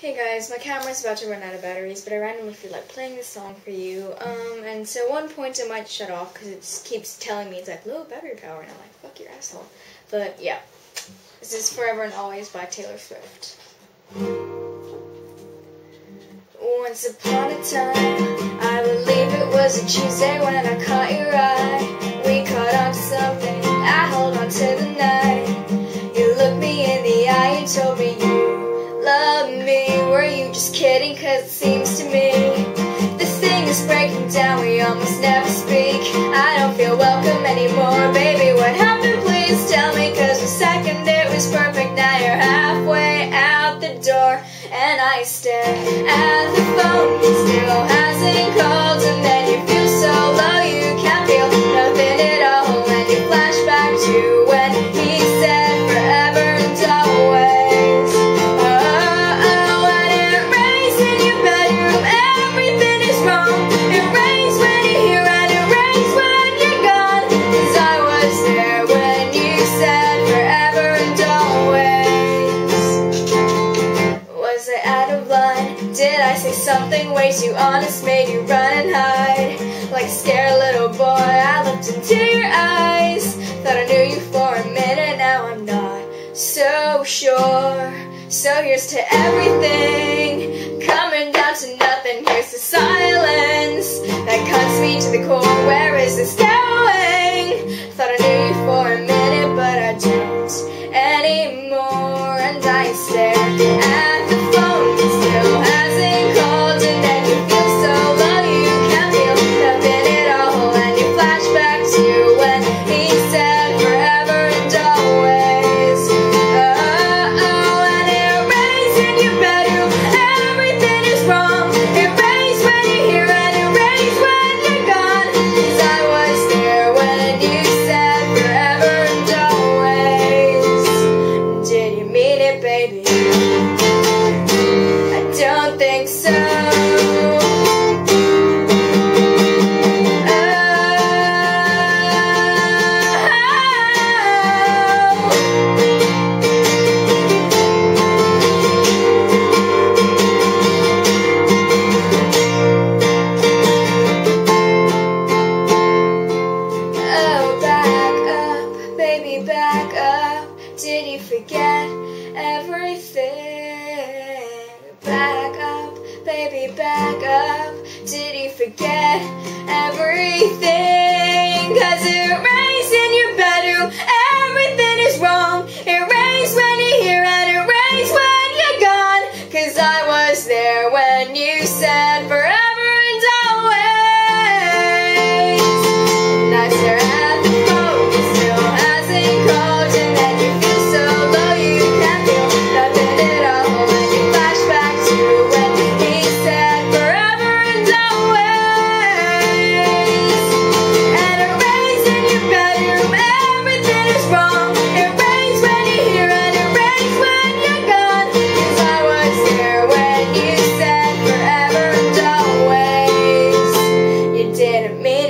Hey guys, my camera's about to run out of batteries, but I randomly feel like playing this song for you. Um, and so at one point it might shut off because it keeps telling me it's like low battery power, and I'm like, fuck your asshole. But yeah, this is Forever and Always by Taylor Swift. Once upon a time, I believe it was a Tuesday when I caught your eye. We caught on to something, I hold on to the night. You looked me in the eye and told me you love me. Were you just kidding? Cause it seems to me This thing is breaking down, we almost never speak. I don't feel welcome anymore, baby What happened, please tell me. Cause a second it was perfect Now you're halfway out the door. And I stare at the phone. Still hasn't called something way too honest, made you run and hide? Like a scared little boy, I looked into your eyes Thought I knew you for a minute, now I'm not so sure So here's to everything, coming down to nothing Here's to silence, that cuts me to the core Where is this going? Back back up. Did he forget everything? Cause it rains in your bedroom, everything is wrong. It rains when you're here and it rains when you're gone. Cause I